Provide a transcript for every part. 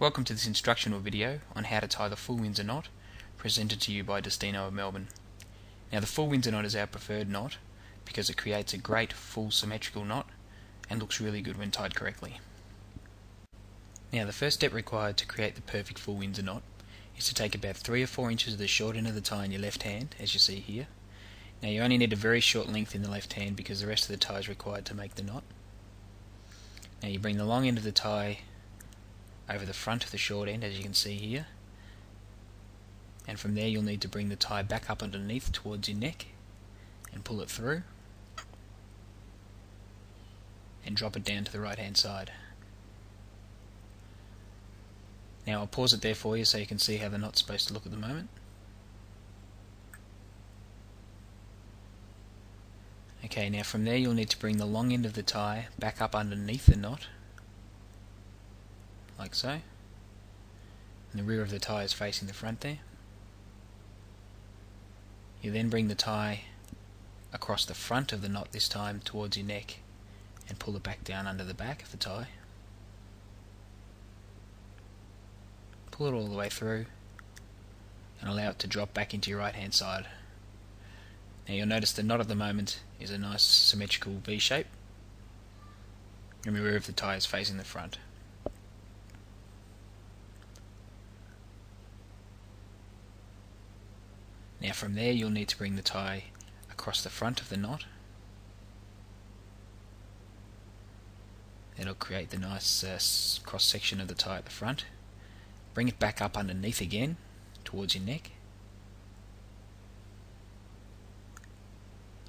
Welcome to this instructional video on how to tie the full Windsor knot presented to you by Distino of Melbourne. Now the full Windsor knot is our preferred knot because it creates a great full symmetrical knot and looks really good when tied correctly. Now the first step required to create the perfect full Windsor knot is to take about 3 or 4 inches of the short end of the tie in your left hand as you see here. Now you only need a very short length in the left hand because the rest of the tie is required to make the knot. Now you bring the long end of the tie over the front of the short end as you can see here and from there you'll need to bring the tie back up underneath towards your neck and pull it through and drop it down to the right hand side. Now I'll pause it there for you so you can see how the knot's supposed to look at the moment. Okay, now from there you'll need to bring the long end of the tie back up underneath the knot like so. And the rear of the tie is facing the front there. You then bring the tie across the front of the knot this time towards your neck and pull it back down under the back of the tie. Pull it all the way through and allow it to drop back into your right hand side. Now you'll notice the knot at the moment is a nice symmetrical V shape and the rear of the tie is facing the front. Now from there you'll need to bring the tie across the front of the knot. It'll create the nice uh, cross section of the tie at the front. Bring it back up underneath again towards your neck.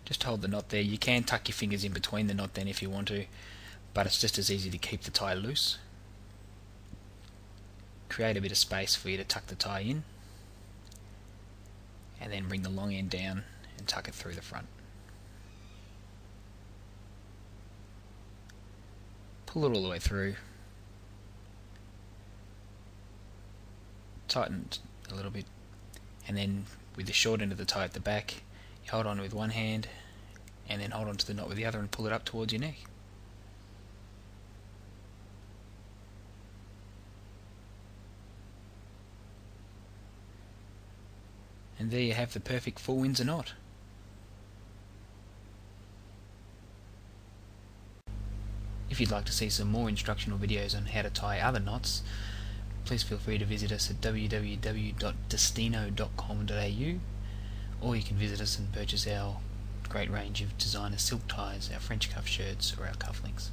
Just hold the knot there. You can tuck your fingers in between the knot then if you want to, but it's just as easy to keep the tie loose. Create a bit of space for you to tuck the tie in and then bring the long end down and tuck it through the front. Pull it all the way through. Tighten a little bit and then with the short end of the tie at the back you hold on with one hand and then hold on to the knot with the other and pull it up towards your neck. And there you have the perfect full Windsor knot. If you'd like to see some more instructional videos on how to tie other knots, please feel free to visit us at www.distino.com.au or you can visit us and purchase our great range of designer silk ties, our French cuff shirts or our cufflinks.